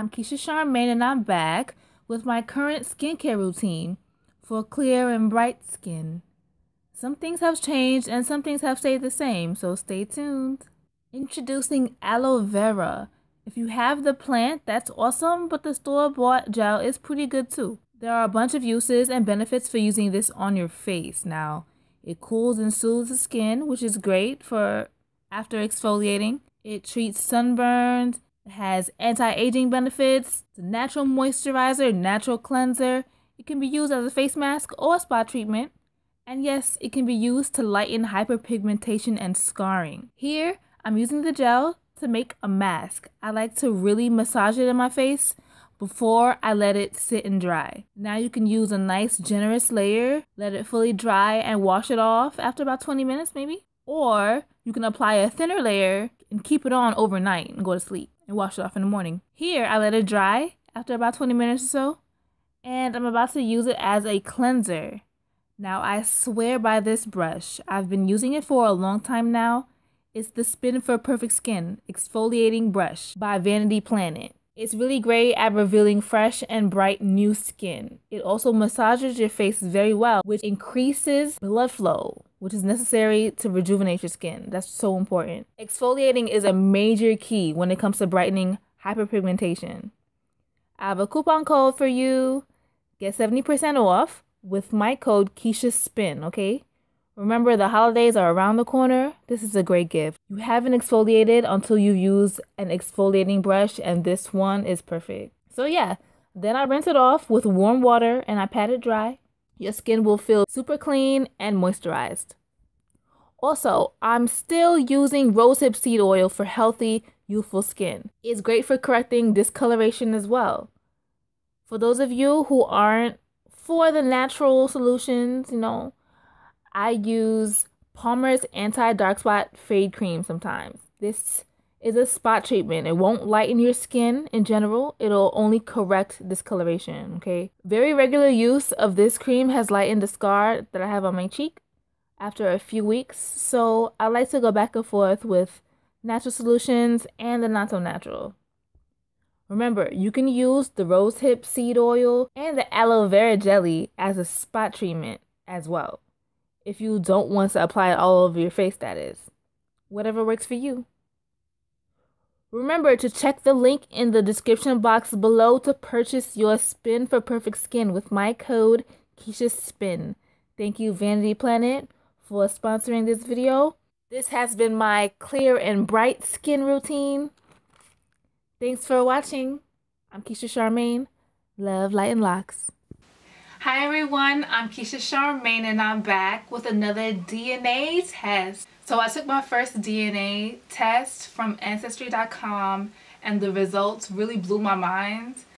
I'm Keisha Charmaine and I'm back with my current skincare routine for clear and bright skin. Some things have changed and some things have stayed the same, so stay tuned. Introducing aloe vera. If you have the plant, that's awesome, but the store bought gel is pretty good too. There are a bunch of uses and benefits for using this on your face. Now, it cools and soothes the skin, which is great for after exfoliating. It treats sunburns, it has anti-aging benefits, it's a natural moisturizer, natural cleanser. It can be used as a face mask or a spot treatment. And yes, it can be used to lighten hyperpigmentation and scarring. Here, I'm using the gel to make a mask. I like to really massage it in my face before I let it sit and dry. Now you can use a nice generous layer, let it fully dry and wash it off after about 20 minutes maybe. Or you can apply a thinner layer and keep it on overnight and go to sleep and wash it off in the morning. Here I let it dry after about 20 minutes or so and I'm about to use it as a cleanser. Now I swear by this brush. I've been using it for a long time now. It's the Spin for Perfect Skin Exfoliating Brush by Vanity Planet. It's really great at revealing fresh and bright new skin. It also massages your face very well, which increases blood flow, which is necessary to rejuvenate your skin. That's so important. Exfoliating is a major key when it comes to brightening hyperpigmentation. I have a coupon code for you. Get 70% off with my code Keisha Spin, okay? Remember, the holidays are around the corner. This is a great gift. You haven't exfoliated until you use an exfoliating brush, and this one is perfect. So, yeah, then I rinse it off with warm water and I pat it dry. Your skin will feel super clean and moisturized. Also, I'm still using rosehip seed oil for healthy, youthful skin. It's great for correcting discoloration as well. For those of you who aren't for the natural solutions, you know, I use Palmer's Anti Dark Spot Fade Cream sometimes. This is a spot treatment. It won't lighten your skin in general. It'll only correct discoloration, okay? Very regular use of this cream has lightened the scar that I have on my cheek after a few weeks. So I like to go back and forth with natural solutions and the not so natural. Remember, you can use the rosehip seed oil and the aloe vera jelly as a spot treatment as well if you don't want to apply it all over your face, that is. Whatever works for you. Remember to check the link in the description box below to purchase your Spin for Perfect Skin with my code Keisha Spin. Thank you, Vanity Planet, for sponsoring this video. This has been my clear and bright skin routine. Thanks for watching. I'm Keisha Charmaine. Love, light, and locs. Hi everyone, I'm Keisha Charmaine and I'm back with another DNA test. So I took my first DNA test from Ancestry.com and the results really blew my mind.